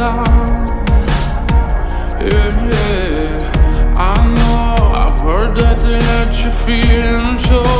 down. Yeah, yeah. I know I've heard that they let you feel so.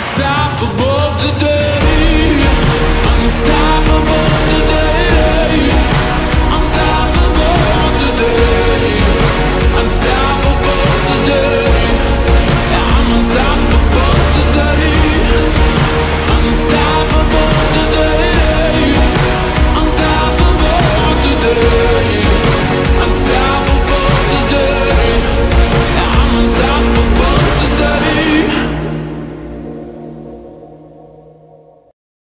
Stop.